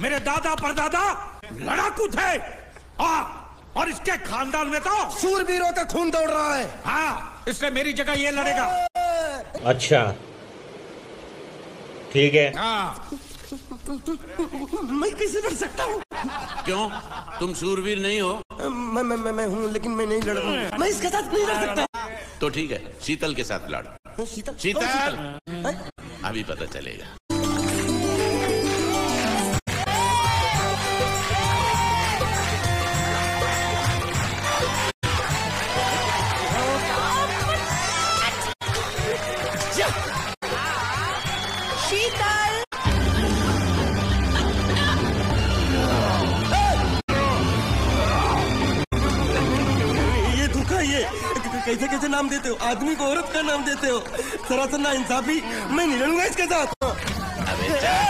मेरे दादा परदादा लड़ाकू थे। हाँ और इसके खानदान में तो सूरवीरों का खून दौड़ रहा है। हाँ इसलिए मेरी जगह ये लड़ेगा। अच्छा। ठीक है। हाँ। मैं कैसे लड़ सकता हूँ? क्यों? तुम सूरवीर नहीं हो। मैं मैं मैं, मैं हूँ लेकिन मैं नहीं लड़ पाऊँगा मैं इसके साथ नहीं लड़ सकता। तो ठीक है शीतल के साथ लड़। शीतल? शीतल। अभी पता चलेगा। ये कैसे कैसे नाम देते हो? आदमी को औरत का नाम देते हो। सरासर ना इंसाफी मैं नहीं लड़ूँगा इसके साथ।